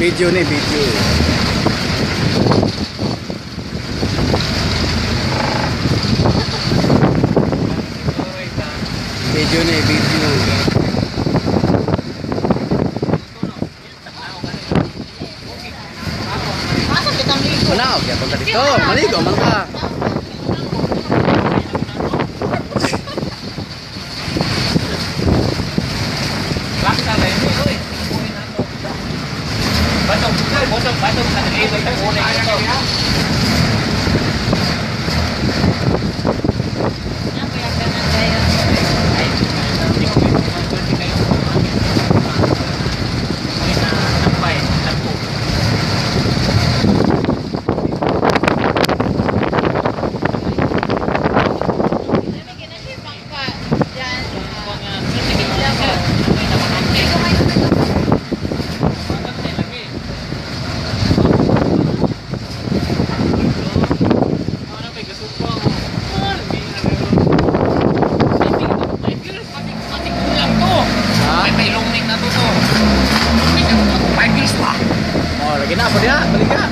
Video ni, eh, video. Eh. Video ni, eh, video. Manaw, kaya punta dito. Maligo, man ka. Thank you. takutnya beli nggak